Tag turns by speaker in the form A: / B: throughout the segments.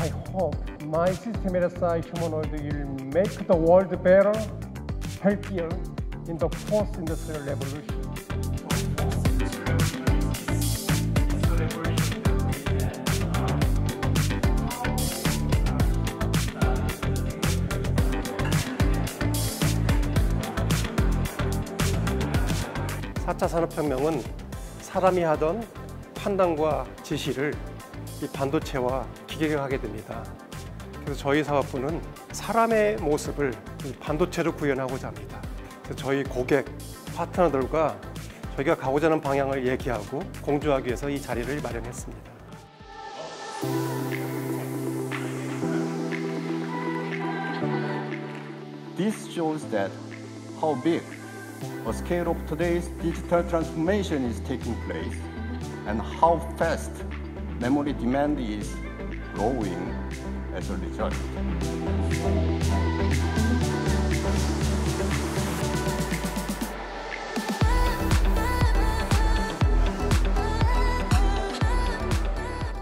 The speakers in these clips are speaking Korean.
A: AI system SI humanoid will make the world better, healthier in the fourth industrial revolution. 사차 산업혁명은 사람이 하던 판단과 지시를 이 반도체와 기계가 하게 됩니다. 그래서 저희 사업부는 사람의 모습을 이 반도체로 구현하고자 합니다. 그래서 저희 고객, 파트너들과 저희가 가고자 하는 방향을 얘기하고 공유하기 위해서 이 자리를 마련했습니다.
B: Memory demand is growing as a result.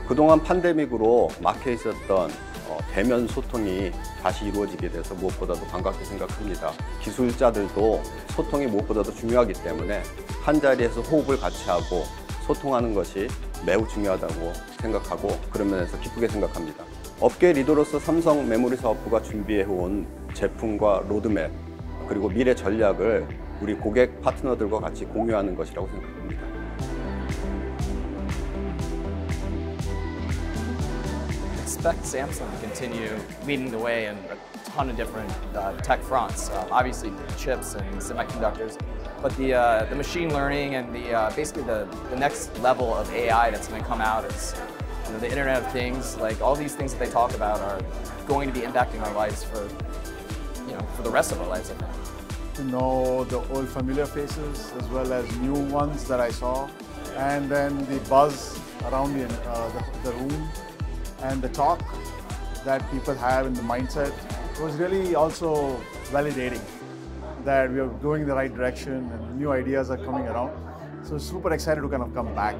C: 그동안 팬데믹으로 막혀 있었던 어, 대면 소통이 다시 이루어지게 돼서 무엇보다도 반갑게 생각합니다. 기술자들도 소통이 무엇보다도 중요하기 때문에 한 자리에서 호흡을 같이 하고 소통하는 것이 매우 중요하다고 생각하고 그런 면에서 기쁘게 생각합니다. 업계 리더로서 삼성 메모리 사업부가 준비해온 제품과 로드맵 그리고 미래 전략을 우리 고객 파트너들과 같이 공유하는 것이라고 생각합니다.
D: expect continue leading the way in a ton of different uh, tech fronts. Um, obviously, chips and semiconductors, but the uh, the machine learning and the uh, basically the, the next level of AI that's going to come out is you know, the Internet of Things. Like all these things that they talk about are going to be impacting our lives for you know for the rest of our lives. I think.
E: to know the old familiar faces as well as new ones that I saw, and then the buzz around the, uh, the, the room and the talk that people have in the mindset was really also validating that we are going in the right direction and new ideas are coming around. So super excited to kind of come back.